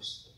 times.